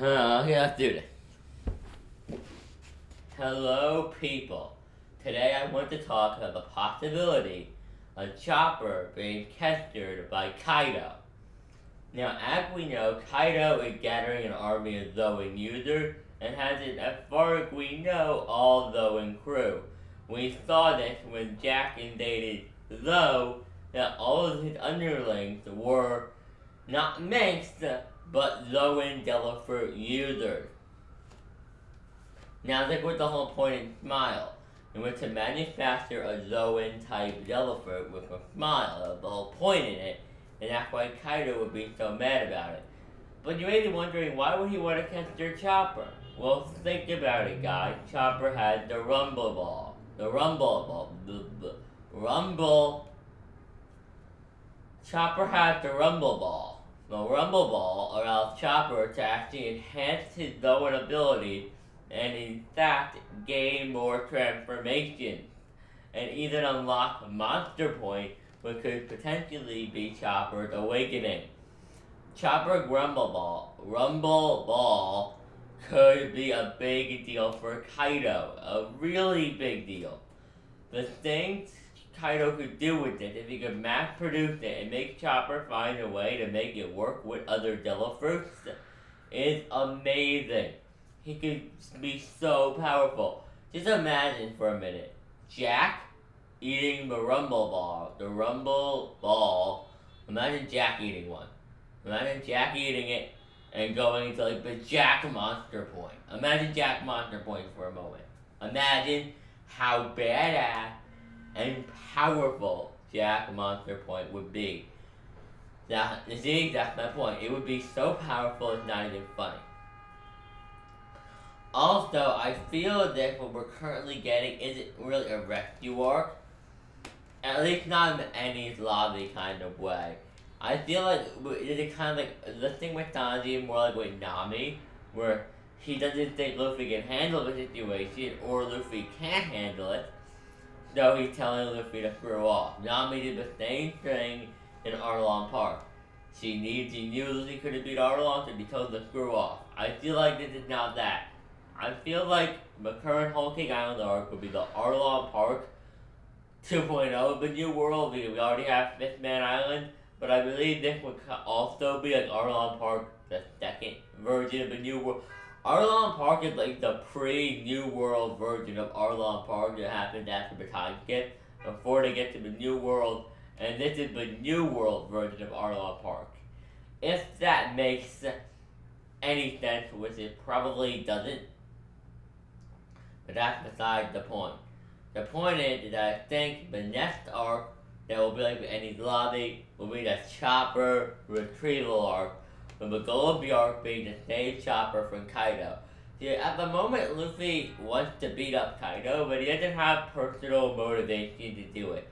Let's do this. Hello, people. Today I want to talk about the possibility of Chopper being captured by Kaido. Now, as we know, Kaido is gathering an army of Zoan users and has, it, as far as we know, all Zoan crew. We saw this when Jack invaded Zou, that all of his underlings were not mixed, but Zoan Devil Fruit users. Now think with the whole point in Smile, in which to manufacture a Zoan type Devil Fruit with a smile, the whole point in it, and that's why Kaido would be so mad about it. But you may be wondering, why would he want to capture Chopper? Well, think about it, guys. Chopper had the Rumble Ball. The Rumble Ball. The, the Rumble. Chopper had the Rumble Ball. The Rumble Ball allows Chopper to actually enhance his Zoan ability and in fact gain more transformations and even unlock Monster Point which could potentially be Chopper's awakening. Chopper Rumble Ball, Rumble Ball could be a big deal for Kaido, a really big deal. The things Kaido could do with it if he could mass produce it and make Chopper find a way to make it work with other Fruits is amazing. He could be so powerful. Just imagine for a minute. Jack eating the rumble ball. The rumble ball. Imagine Jack eating one. Imagine Jack eating it and going to like the Jack Monster Point. Imagine Jack Monster Point for a moment. Imagine how badass and powerful Jack Monster Point would be. That, see, that's my point. It would be so powerful it's not even funny. Also, I feel that what we're currently getting isn't really a rescue arc. At least not in Enies Lobby kind of way. I feel like it's kind of like the thing with Sanji more like with Nami, where he doesn't think Luffy can handle the situation, or Luffy can't handle it, so he's telling Luffy to screw off. Nami did the same thing in Arlong Park. She needs, she knew Luffy couldn't beat Arlong, to be told to screw off. I feel like this is not that. I feel like the current Whole Cake Island arc would be the Arlong Park 2.0 of the new world because we already have Fish-Man Island, but I believe this would also be like Arlong Park, the second version of the new world. Arlong Park is like the pre-New World version of Arlong Park that happened after the skip, before they get to the New World, and this is the New World version of Arlong Park. If that makes any sense, which it probably doesn't, but that's beside the point. The point is that I think the next arc that will be like Enies Lobby will be the Chopper retrieval arc, the goal of the arc being to save Chopper from Kaido. See, at the moment, Luffy wants to beat up Kaido, but he doesn't have personal motivation to do it.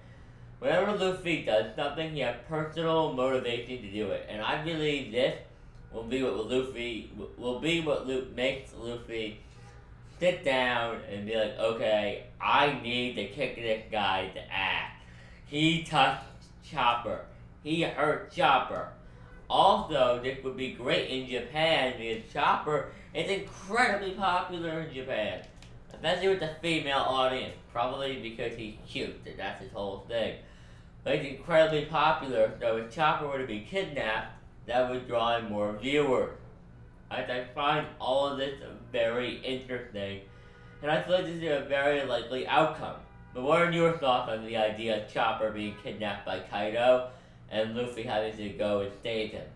Whenever Luffy does something, he has personal motivation to do it, and I believe this will be what Luffy will be what Luffy makes Luffy sit down and be like, okay, I need to kick this guy's ass. He touched Chopper. He hurt Chopper. Also, this would be great in Japan because Chopper is incredibly popular in Japan. Especially with the female audience. Probably because he's cute, and that's his whole thing. But he's incredibly popular, so if Chopper were to be kidnapped, that would draw in more viewers. I find all of this very interesting, and I feel like this is a very likely outcome. But what are your thoughts on the idea of Chopper being kidnapped by Kaido and Luffy having to go and save him?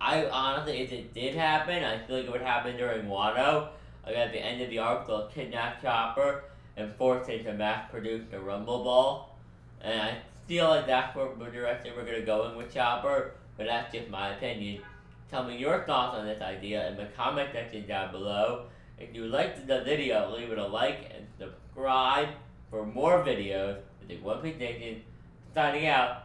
I honestly, if it did happen, I feel like it would happen during Wano. Like at the end of the arc, they'll kidnap Chopper and force him to mass produce the Rumble Ball. And I feel like that's where the direction we're gonna go in with Chopper, but that's just my opinion. Tell me your thoughts on this idea in the comment section down below. If you liked the video, leave it a like and subscribe for more videos. This is One Piece Nation signing out.